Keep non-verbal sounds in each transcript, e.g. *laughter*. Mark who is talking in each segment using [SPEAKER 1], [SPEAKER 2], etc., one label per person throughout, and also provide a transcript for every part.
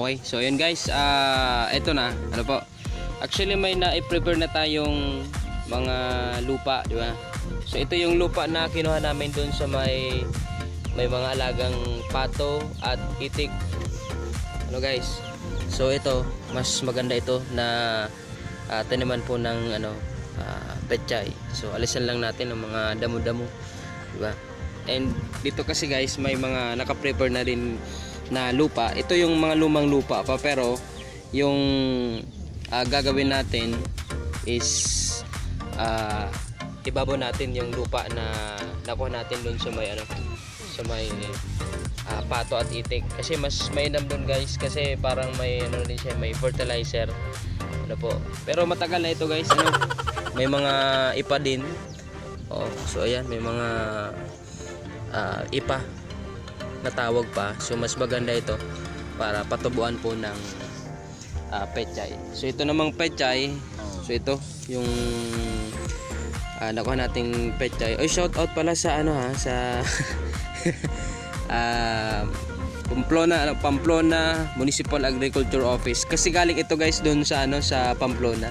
[SPEAKER 1] Okay, so yun guys, ah ito na, ano po. Actually may na-prepare na tayong mga lupa, di ba? So ito yung lupa na kinuha namin doon sa may may mga alagang pato at itik. Ano guys? So ito, mas maganda ito na ah, taniman po ng ano ah, petchay. So alisan lang natin ang mga damo-damo, di ba? And dito kasi guys, may mga naka-prepare na rin na lupa. Ito yung mga lumang lupa pa pero yung ah, gagawin natin is ah, ibabaw natin yung lupa na nakuha natin doon sa may ano sa may ah, pato at itik. Kasi mas mainam doon guys kasi parang may ano din siya may fertilizer. Ano po. Pero matagal na ito guys ano may mga ipa din. Oh so ayan may mga ah, ipa na tawag pa so mas maganda ito para patubuan po ng ah, pechay so ito namang pechay so ito yung ah, nakuha nating pechay oy shout out pala sa ano ha sa *laughs* ah Pamplona, ano, Pamplona Municipal Agriculture Office. Kasi galing ito guys doon sa ano sa Pamplona.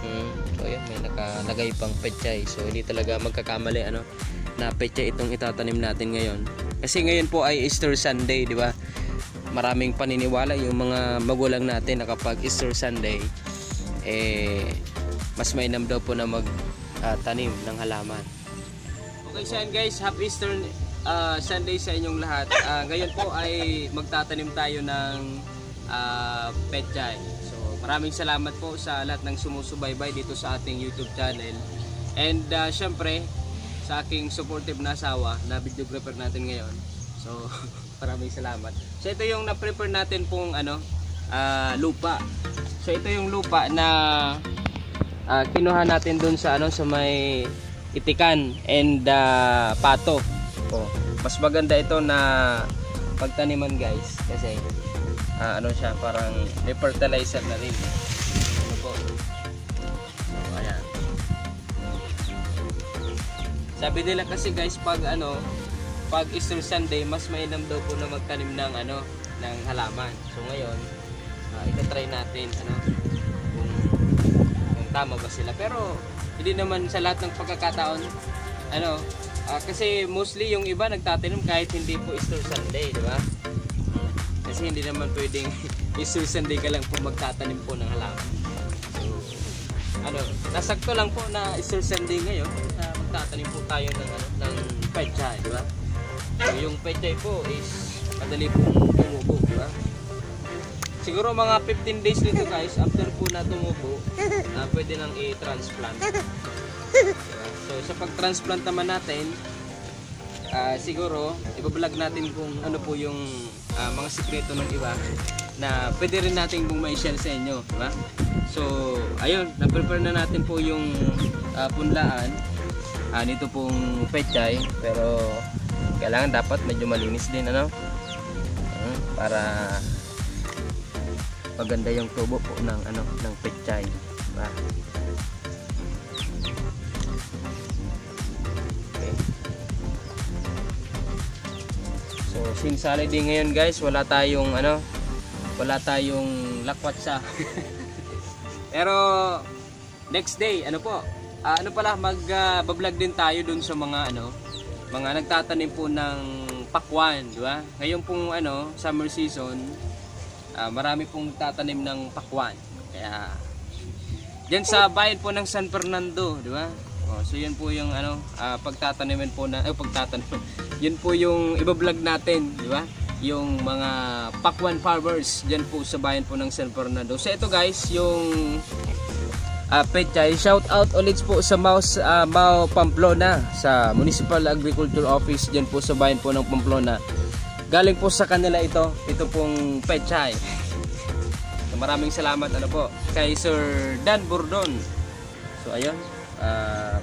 [SPEAKER 1] Mm. So yun, may nakalagay pang pechay. So hindi talaga magkakamali ano na pechay itong itatanim natin ngayon. Kasi ngayon po ay Easter Sunday, di ba? Maraming paniniwala yung mga magulang natin na kapag Easter Sunday eh mas mainam daw po na mag ah, tanim ng halaman. Okay, so yan guys, happy Easter uh, Sunday sa inyong lahat. Ah, ngayon po ay magtatanim tayo ng uh, petchay. So maraming salamat po sa lahat ng sumusubaybay dito sa ating YouTube channel. And uh, syempre, sa aking supportive na asawa na videographer natin ngayon. So *laughs* maraming salamat. So ito yung na-prepare natin pong ano, ah, lupa. So ito yung lupa na ah, kinuha natin dun sa ano sa may itikan and ah, pato. Oh, mas maganda ito na pagtaniman guys kasi ah, ano siya parang may fertilizer na rin. Sabi nila kasi guys pag ano pag Easter Sunday mas mainam daw po na magtanim ng ano ng halaman. So ngayon uh, ita-try natin ano kung, kung tama ba sila. Pero hindi naman sa lahat ng pagkakataon ano ah, kasi mostly yung iba nagtatanim kahit hindi po Easter Sunday, di ba? Kasi hindi naman pwedeng *laughs* Easter Sunday ka lang po magtatanim po ng halaman. So, ano, nasakto lang po na Easter Sunday ngayon na magtatanim po tayo ng ano, ng pechay, di ba? So, yung pechay po is madali pong tumubo, di ba? Siguro mga 15 days nito guys, after po na tumubo, na pwede nang i-transplant. So sa pag-transplant naman natin, ah, siguro ibablog natin kung ano po yung ah, mga sikreto ng iba na pwede rin natin kung ma-share sa inyo, di ba? So, ayun, na-prepare na natin po yung ah, punlaan ah, nito pong pechay, pero kailangan dapat medyo malinis din, ano? Ah, para maganda yung tubo po ng ano ng pechay, di ba? Okay. So, since holiday ngayon guys, wala tayong ano, wala tayong lakwatsa. *laughs* Pero next day, ano po? Ah, ano pala, mag-vlog din tayo dun sa mga ano, mga nagtatanim po ng pakwan, di ba? Ngayon pong ano, summer season, ah, marami pong tatanim ng pakwan. Kaya Diyan sa bayan po ng San Fernando, di ba? Oh, so yan po yung ano, ah, pagtataniman po na, eh pagtatanim. *laughs* Yan po yung iba-vlog natin, di ba? Yung mga Pakwan farmers diyan po sa bayan po ng San Fernando. So ito guys, yung uh, Pechay, shout out ulit po sa Mau, uh, Mau Pamplona sa Municipal Agriculture Office diyan po sa bayan po ng Pamplona. Galing po sa kanila ito, ito pong Pechay. *laughs* So, maraming salamat ano po kay Sir Dan Burdon. So ayun, ah,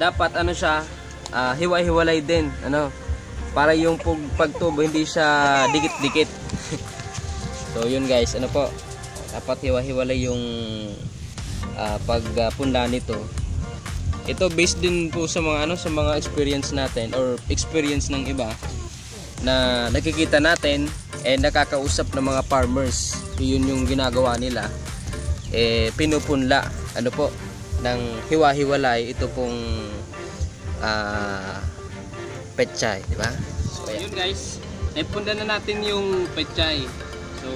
[SPEAKER 1] dapat ano siya, ah, hiwa-hiwalay din, ano, para yung pag- pagtubo hindi siya dikit-dikit. *laughs* so yun guys, ano po, dapat hiwa-hiwalay yung ah, pagpunla nito. Ito based din po sa mga ano sa mga experience natin or experience ng iba. na nakikita natin eh nakakausap ng mga farmers. Yun yung ginagawa nila. Eh pinupunla ano po ng hiwa-hiwalay ito pong ah petchay di ba? So yun guys. Naipunda na natin yung petchay so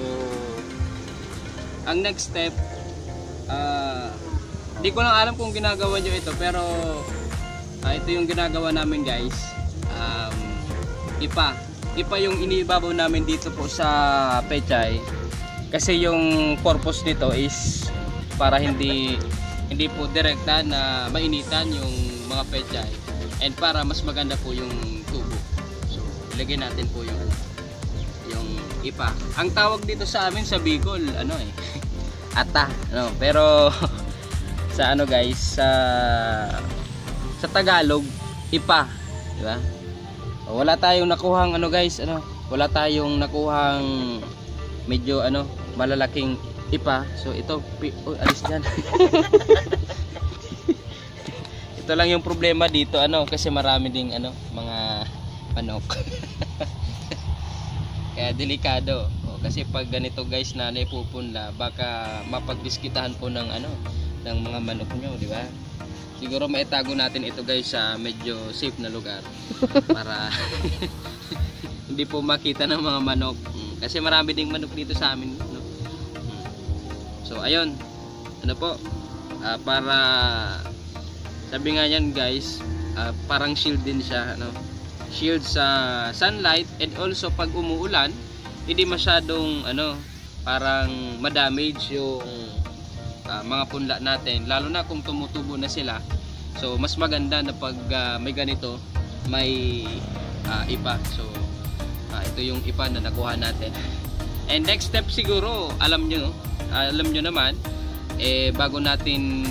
[SPEAKER 1] ang next step ah di ko lang alam kung ginagawa nyo ito pero ah, ito yung ginagawa namin guys. Um, ipa. Ipa yung iniibabaw namin dito po sa pechay. Kasi yung purpose nito is para hindi hindi po direkta na mainitan yung mga pechay. And para mas maganda po yung tubo. So ilagay natin po yung ipa ang tawag dito sa amin sa Bicol ano eh *laughs* ata ano. Pero *laughs* sa ano guys sa sa Tagalog ipa di ba? Wala tayong nakuhang ano guys ano wala tayong nakuhang medyo ano malalaking ipa. So ito oh, alis dyan. *laughs* Ito lang yung problema dito ano kasi marami ding ano mga manok kaya delikado o, kasi pag ganito guys na naipupunla baka mapagdiskitahan po ng ano ng mga manok nyo di ba siguro maitago natin ito guys sa medyo safe na lugar *laughs* para *laughs* hindi po makita ng mga manok Mm, kasi marami ding manok dito sa amin no? Mm. so ayun ano po ah, para sabi nga yan guys ah, parang shield din siya ano? Shield sa sunlight and also pag umuulan hindi masyadong ano parang madamage yung ah, mga punla natin. Lalo na kung tumutubo na sila. So mas maganda na pag ah, may ganito may ah, ipa so ah, ito yung ipa na nakuha natin. *laughs* And next step siguro alam nyo alam nyo naman eh bago natin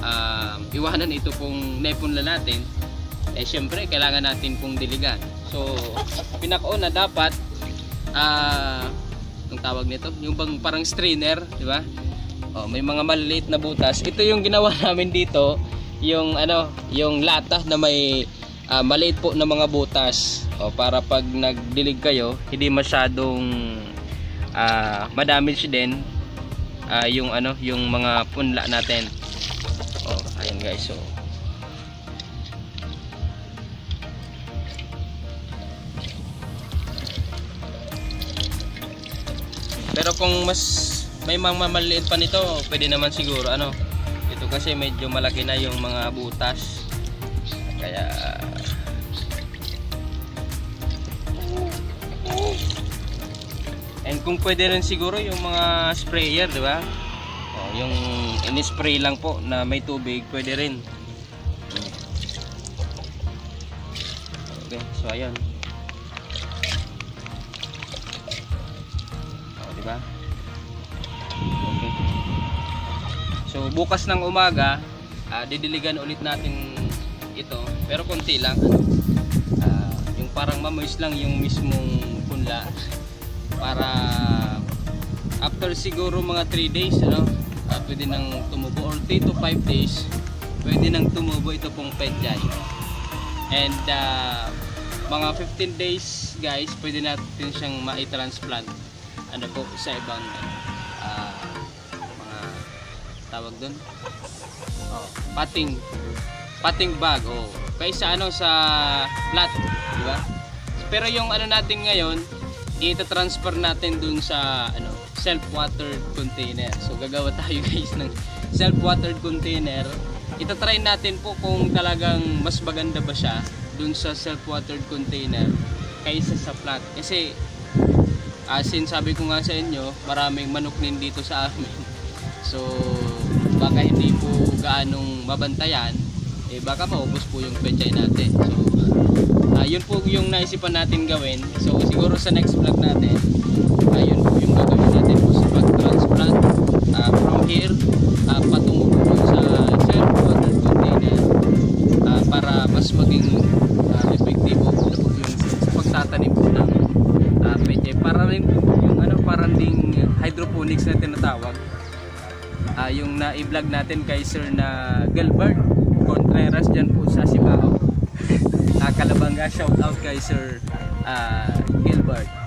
[SPEAKER 1] ah, iwanan ito pong nepunla natin eh syempre kailangan natin pong diligan so pinakauna dapat ah ang tawag nito yung bang parang strainer di ba Oh, may mga maliliit na butas. Ito yung ginawa *laughs* namin dito, yung ano, yung lata na may ah, maliit po na mga butas. Oh, para pag nagdilig kayo, hindi masyadong ah, madamage din ah, yung ano, yung mga punla natin. Oh, ayun guys, so Pero kung mas may mga pa nito, pwede naman siguro ano. Ito kasi medyo malaki na yung mga butas. Kaya And kung pwede rin siguro yung mga sprayer, di ba? Oh, yung in-spray lang po na may tubig, pwede rin. Okay, so ayun. Di ba? Okay. So bukas ng umaga, ah, didiligan ulit natin ito, pero konti lang. Ah, yung parang mamoist lang yung mismong punla *laughs* para after siguro mga 3 days, ano, ah, pwede nang tumubo or 3 to 5 days, pwede nang tumubo ito pong petjay. And ah, mga 15 days, guys, pwede natin siyang ma-transplant ano po sa ibang ah, mga tawag doon oh, pating pating bag oh. Kaysa ano sa flat di ba? Pero yung ano natin ngayon ita-transfer natin dun sa ano self-watered container. So gagawa tayo *laughs* guys ng self-watered container. Ita-try natin po kung talagang mas maganda ba siya dun sa self-watered container kaysa sa flat. Kasi as in sabi ko nga sa inyo maraming manok din dito sa amin. *laughs* So baka hindi po gaanong mabantayan eh baka maubos po yung pechay natin. So ah, yun po yung naisipan natin gawin. So siguro sa next vlog natin ayun po yung gagawin natin po sa pag-transplant ah, from here ah, patungo po sa self-water container ah, para mas maging ah, epektibo po yung pagtatanim po ng uh, pechay para rin po yung ano parang ding hydroponics na tinatawag Ah, yung na-vlog natin kay Sir na Gilbert Contreras dyan po sa Sibao uh, *laughs* Kalabanga shout out kay Sir ah, Gilbert.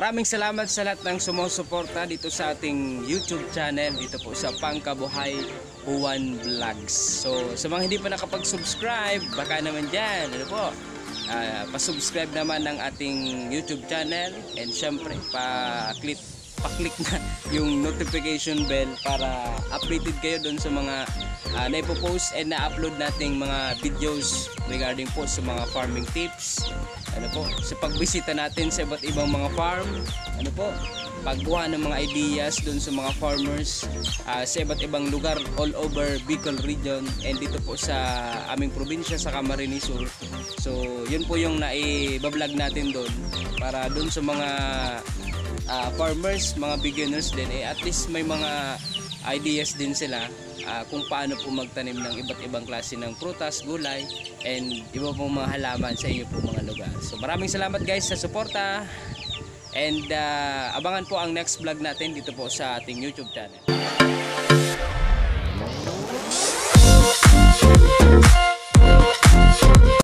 [SPEAKER 1] Maraming salamat sa lahat ng sumusuporta dito sa ating YouTube channel dito po sa Pangkabuhay Juan Vlogs. So sa mga hindi pa nakapag-subscribe, baka naman dyan, ano po, ah, pa-subscribe naman ng ating YouTube channel and syempre pa-click pa-click na yung notification bell para updated kayo doon sa mga uh, naipopost and na-upload nating mga videos regarding po sa mga farming tips. Ano po, sa pagbisita natin sa iba't ibang mga farm, ano po, pagkuha ng mga ideas doon sa mga farmers ah, sa iba't ibang lugar all over Bicol region and dito po sa aming probinsya sa Camarines Sur. So, yun po yung nai-vlog natin doon para doon sa mga uh, farmers, mga beginners din, eh, at least may mga ideas din sila uh, kung paano po magtanim ng iba't ibang klase ng prutas, gulay, and iba pong mga halaman sa inyo po mga lugar. So maraming salamat guys sa suporta and uh, abangan po ang next vlog natin dito po sa ating YouTube channel.